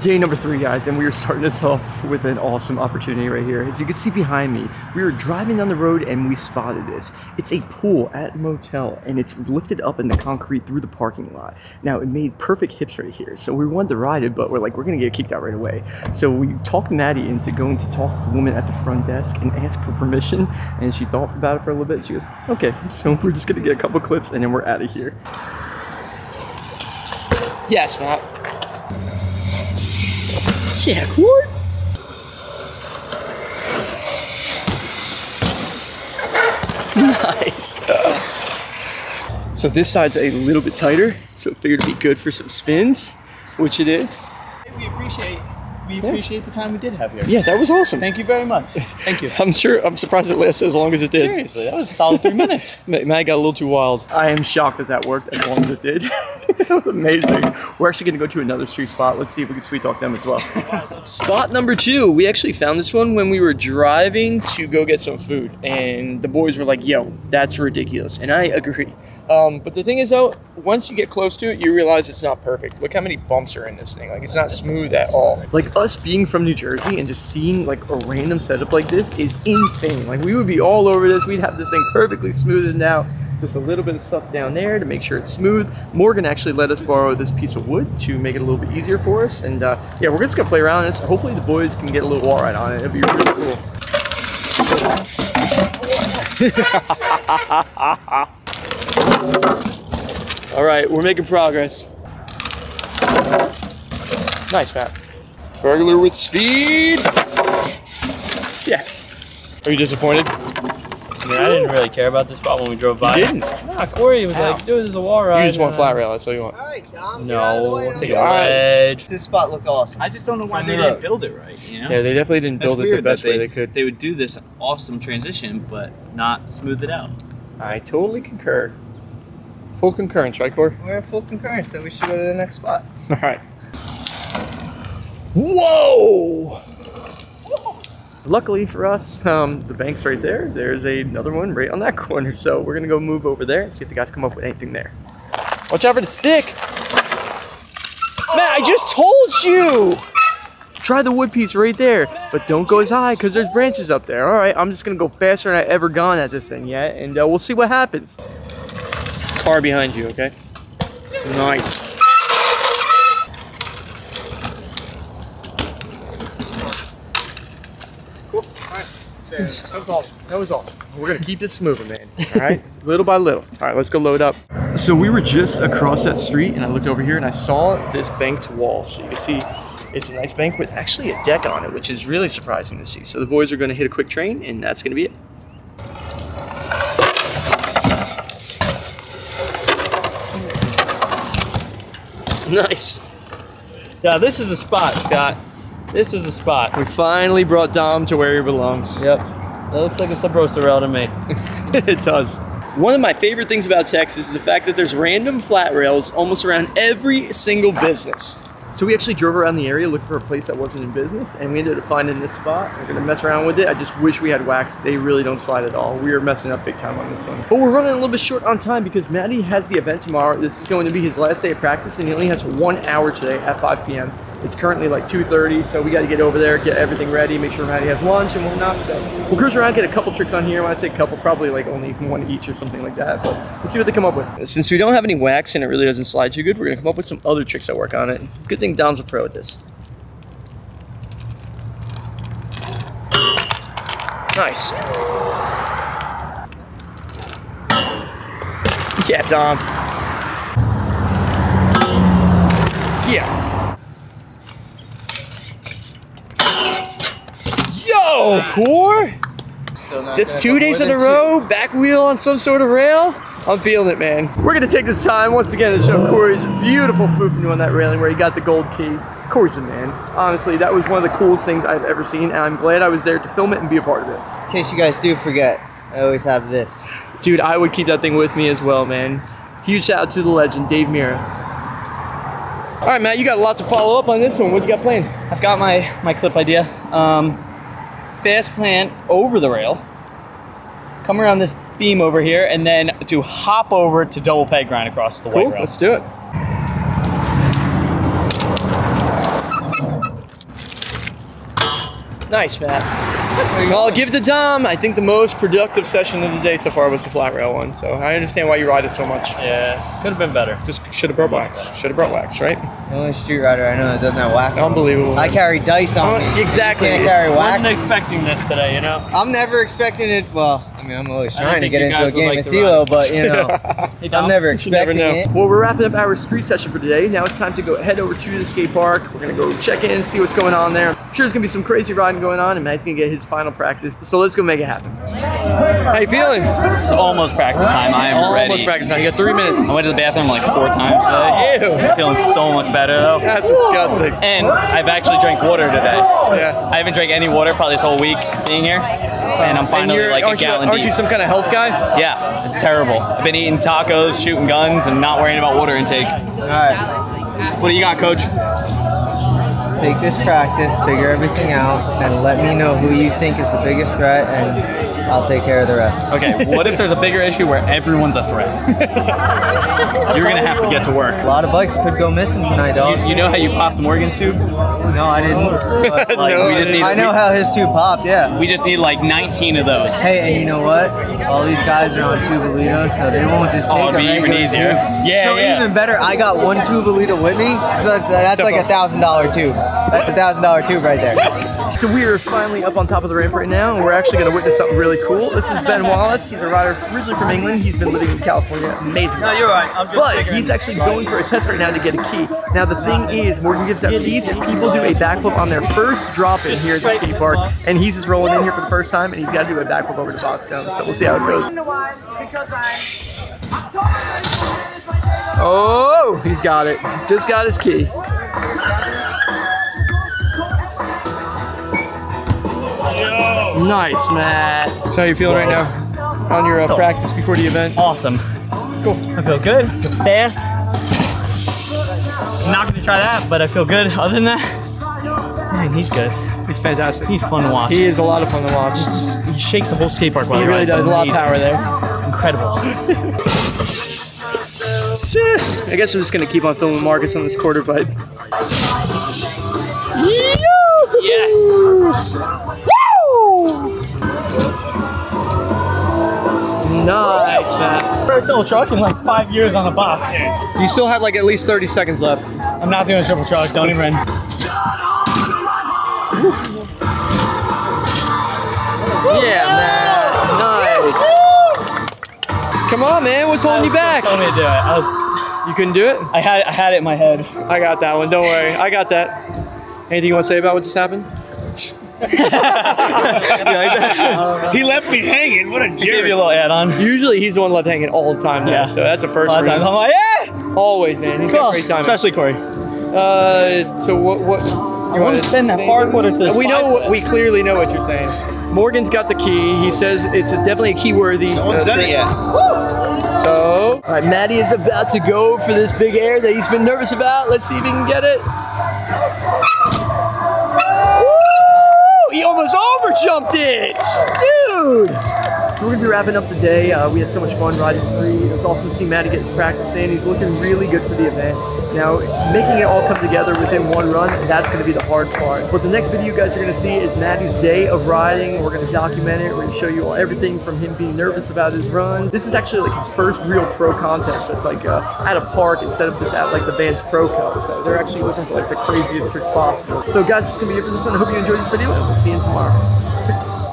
Day number three, guys, and we are starting this off with an awesome opportunity right here. As you can see behind me, we were driving down the road and we spotted this. It's a pool at a motel, and it's lifted up in the concrete through the parking lot. Now, it made perfect hips right here, so we wanted to ride it, but we're like, we're gonna get kicked out right away. So we talked Maddie into going to talk to the woman at the front desk and ask for permission, and she thought about it for a little bit. She goes, okay, so we're just gonna get a couple clips and then we're out of here. Yes, Matt. Yeah, Court. nice. So this side's a little bit tighter, so it figured to be good for some spins, which it is. We appreciate we appreciate the time we did have here. Yeah, that was awesome. Thank you very much. Thank you. I'm sure, I'm surprised it lasted as long as it did. Seriously, that was a solid three minutes. Ma- Matt got a little too wild. I am shocked that that worked as long as it did. that was amazing. We're actually going to go to another street spot. Let's see if we can sweet talk them as well. spot number two. We actually found this one when we were driving to go get some food. And the boys were like, yo, that's ridiculous. And I agree. Um, but the thing is, though, once you get close to it, you realize it's not perfect. Look how many bumps are in this thing. Like, it's not smooth at all. Like, us being from New Jersey and just seeing, like, a random setup like this is insane. Like, we would be all over this. We'd have this thing perfectly smoothed out. Just a little bit of stuff down there to make sure it's smooth. Morgan actually let us borrow this piece of wood to make it a little bit easier for us. And uh, yeah, we're just gonna play around with this. Hopefully the boys can get a little wall ride on it. It'd be really cool. All right, we're making progress. Nice, Matt. Burglar with speed. Yes. Are you disappointed? I mean, I didn't really care about this spot when we drove by. You didn't. Nah, Corey was like, dude, there's a wall ride. You just want flat rail. That's all you want. Alright, Dom. get out of the way. No, I'm take a Alright. ledge. This spot looked awesome. I just don't know why From they the didn't road. build it right, you know? Yeah, they definitely didn't That's build it the weird that best way they, they could. They would do this awesome transition, but not smooth it out. I totally concur. Full concurrence, right, Corey? We're full concurrence, so we should go to the next spot. All right. Whoa! Luckily for us, um, the bank's right there. There's another one right on that corner. So we're gonna go move over there and see if the guys come up with anything there. Watch out for the stick! Matt, I just told you! Try the wood piece right there, but don't go as high because there's branches up there. All right, I'm just gonna go faster than I've ever gone at this thing yet, and uh, we'll see what happens. Car behind you, okay? Nice. That was awesome. That was awesome. We're gonna keep this moving, man. All right, little by little. All right, let's go load up. So we were just across that street, and I looked over here and I saw this banked wall. So you can see it's a nice bank with actually a deck on it, which is really surprising to see. So the boys are gonna hit a quick train, and that's gonna be it. Nice. Yeah, this is the spot, Scott. This is the spot. We finally brought Dom to where he belongs. Yep. That looks like a Subrosa rail to me. it does. One of my favorite things about Texas is the fact that there's random flat rails almost around every single business. So we actually drove around the area looking for a place that wasn't in business, and we ended up finding this spot. We're gonna mess around with it. I just wish we had wax. They really don't slide at all. We are messing up big time on this one. But we're running a little bit short on time because Maddie has the event tomorrow. This is going to be his last day of practice, and he only has one hour today at 5 p.m. It's currently like 2.30, so we got to get over there, get everything ready, make sure Maddie has lunch and whatnot. So we'll cruise around, get a couple tricks on here. When I say a couple, probably like only one each or something like that. But let's see what they come up with. Since we don't have any wax and it really doesn't slide too good, we're going to come up with some other tricks that work on it. Good thing Dom's a pro at this. Nice. Yeah, Dom. Yeah. Yo, core. Still not Just two days in a than row, back wheel on some sort of rail. I'm feeling it, man. We're gonna take this time once again to show Corey's beautiful foo on that railing where he got the gold key. Corey's a man. Honestly, that was one of the coolest things I've ever seen, and I'm glad I was there to film it and be a part of it. In case you guys do forget, I always have this. Dude, I would keep that thing with me as well, man. Huge shout out to the legend, Dave Mirra. All right, Matt, you got a lot to follow up on this one. What do you got planned? I've got my, my clip idea. Um, fast plant over the rail, come around this beam over here, and then to hop over to double peg grind across the cool, white rail. let's do it. Nice, Matt. Well, I'll give it to Dom. I think the most productive session of the day so far was the flat rail one. So I understand why you ride it so much. Yeah, could have been better. Just should have brought wax. Should have brought wax, right? The only street rider I know that doesn't have wax. on. Unbelievable. I carry dice on Oh, me. exactly. I can't carry Wasn't expecting this today, you know. I'm never expecting it. Well, I mean, I'm always trying to get into a game like of the CeeLo, but you know, Hey, I'm never You never expecting know. it. Well, we're wrapping up our street session for today. Now it's time to go head over to the skate park. We're gonna go check in, see what's going on there. I'm sure there's gonna be some crazy riding going on, and Matt's gonna get his final practice. So let's go make it happen. How you feeling? It's almost practice time. I am Almost ready. practice time. You got three minutes. I went to the bathroom like four times today. Ew. I'm feeling so much better though. That's disgusting. And I've actually drank water today. Yeah. I haven't drank any water probably this whole week being here, Oh. and I'm And finally you're, like a aren't, you, gallon aren't deep. you some kind of health guy? yeah, it's terrible. I've been eating tacos, shooting guns, and not worrying about water intake. All right, What do you got, Coach? take this practice, figure everything out, and let me know who you think is the biggest threat, and I'll take care of the rest. Okay, what if there's a bigger issue where everyone's a threat? You're gonna have to get to work. A lot of bikes could go missing tonight, dog. You, you know how you popped Morgan's tube? No, I didn't. But, Like, No, we just need. I know we, how his two popped. Yeah. we just need like 19 of those. Hey, and you know what? All these guys are on Tubolitos, so they won't just oh, take Oh, it'd a be even easier. tube. Yeah, So yeah. even better, I got one Tubolito with me. So that's, that's like a thousand dollar tube. That's a thousand dollar tube right there. So we are finally up on top of the ramp right now, and we're actually going to witness something really cool. This is Ben Wallace. He's a rider originally from England. He's been living in California. Amazing. No, you're right. I'm just But he's actually going for a test right now to get a key. Now the thing is, Morgan gives out keys if people do a backflip on their first drop in here at the skate park, and he's just rolling in here for the first time, and he's got to do a backflip over the box down. So we'll see how it goes. Oh, he's got it. Just got his key. Nice, Matt. So how you feeling right now on your uh, practice before the event? Awesome. Cool. I feel good. I feel fast. I'm not gonna try that, but I feel good. Other than that, dang, he's good. He's fantastic. He's fun to watch. He is a lot of fun to watch. he shakes the whole skate park while He he really rides. does. A lot of power there. Incredible. I guess we're just gonna keep on filming Marcus on this quarter pipe. Yes. Nice, Matt. First double truck in like five years on the box. You still have like at least 30 seconds left. I'm not doing a triple truck. Don't even. Yeah, man. Nice. Come on, man. What's holding you back? Told me to do it. I was. You couldn't do it? I had. I had it in my head. I got that one. Don't worry. I got that. Anything you want to say about what just happened? He left me hanging. What a Give you a little add-on. Usually he's the one left hanging all the time. Though, Yeah. So that's a A first. lot of for times him. I'm like, yeah. Always, man. He's got Cool. great time. Especially Corey. Uh, so what? What? You I want to send that say far anything? quarter to this. We know. foot. We clearly know what you're saying. Morgan's got the key. He says it's a, definitely a key worthy. No one's done it yet. So, all right, Maddie is about to go for this big air that he's been nervous about. Let's see if he can get it. Overjumped it, dude. So we're gonna be wrapping up the day. Uh, we had so much fun riding three. It was awesome to see Maddie get his practice in. He's looking really good for the event. Now, making it all come together within one run, that's gonna be the hard part. But the next video you guys are gonna see is Maddie's day of riding. We're gonna document it. We're gonna show you everything from him being nervous about his run. This is actually like his first real pro contest. That's like uh, at a park instead of just at like the Vans Pro Cup. So they're actually looking for like the craziest tricks possible. So guys, it's gonna be it for this one. I hope you enjoyed this video, and we'll see you tomorrow. Peace.